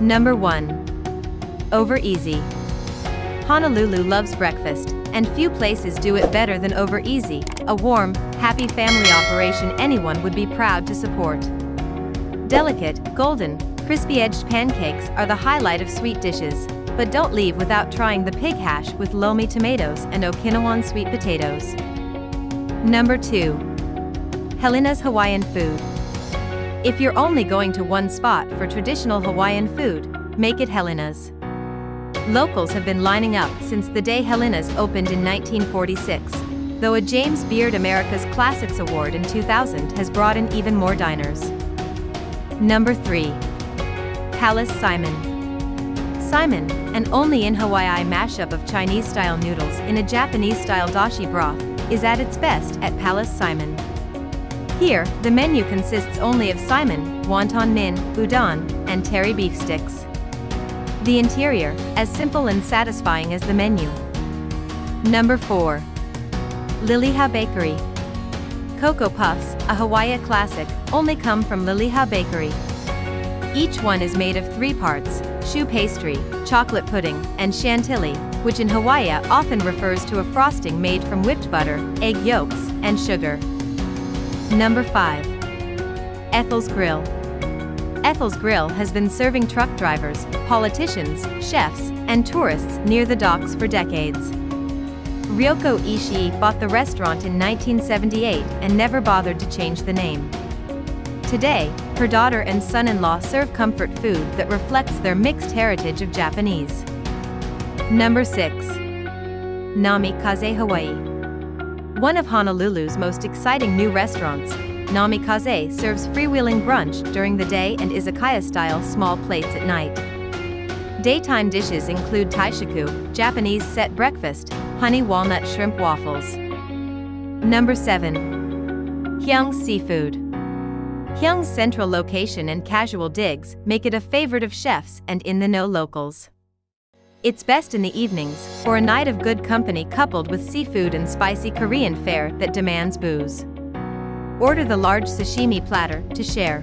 Number 1. Over Easy. Honolulu loves breakfast, and few places do it better than Over Easy, a warm, happy family operation anyone would be proud to support. Delicate, golden, crispy-edged pancakes are the highlight of sweet dishes, but don't leave without trying the pig hash with lomi tomatoes and Okinawan sweet potatoes. Number 2. Helena's Hawaiian Food. If you're only going to one spot for traditional Hawaiian food, make it Helena's. Locals have been lining up since the day Helena's opened in 1946, though a James Beard America's Classics Award in 2000 has brought in even more diners. Number 3. Palace Saimin. Saimin, an only in Hawaii mashup of Chinese-style noodles in a Japanese-style dashi broth, is at its best at Palace Saimin. Here, the menu consists only of Saimin, wonton min, udon, and teri beef sticks. The interior, as simple and satisfying as the menu. Number 4. Liliha Bakery. Coco Puffs, a Hawaii classic, only come from Liliha Bakery. Each one is made of three parts, choux pastry, chocolate pudding, and chantilly, which in Hawaii often refers to a frosting made from whipped butter, egg yolks, and sugar. Number 5. Ethel's Grill. Ethel's Grill has been serving truck drivers, politicians, chefs, and tourists near the docks for decades. Ryoko Ishii bought the restaurant in 1978 and never bothered to change the name. Today, her daughter and son-in-law serve comfort food that reflects their mixed heritage of Japanese. Number 6. Nami Kaze Hawaii. One of Honolulu's most exciting new restaurants, Namikaze serves freewheeling brunch during the day and izakaya-style small plates at night. Daytime dishes include teishoku, Japanese set breakfast, honey walnut shrimp waffles. Number 7. Hyung's Seafood. Hyung's central location and casual digs make it a favorite of chefs and in-the-know locals. It's best in the evenings, for a night of good company coupled with seafood and spicy Korean fare that demands booze. Order the large sashimi platter to share.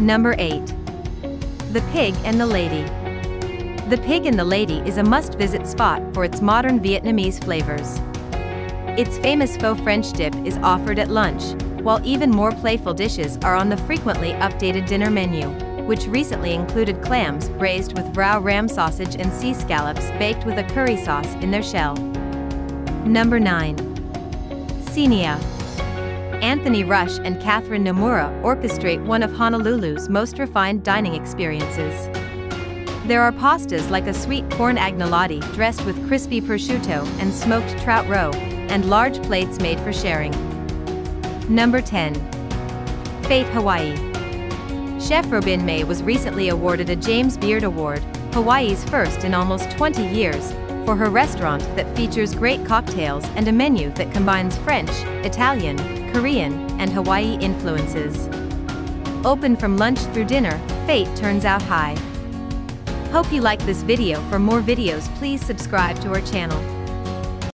Number 8. The Pig and the Lady. The Pig and the Lady is a must-visit spot for its modern Vietnamese flavors. Its famous faux French dip is offered at lunch, while even more playful dishes are on the frequently updated dinner menu which recently included clams braised with rau ram sausage and sea scallops baked with a curry sauce in their shell. Number 9. Senia. Anthony Rush and Catherine Nomura orchestrate one of Honolulu's most refined dining experiences. There are pastas like a sweet corn agnolotti dressed with crispy prosciutto and smoked trout roe, and large plates made for sharing. Number 10. Fête Hawaii. Chef Robynne Maii was recently awarded a James Beard Award, Hawaii's first in almost 20 years, for her restaurant that features great cocktails and a menu that combines French, Italian, Korean, and Hawaii influences. Open from lunch through dinner, Fête turns out high. Hope you like this video for more videos please subscribe to our channel.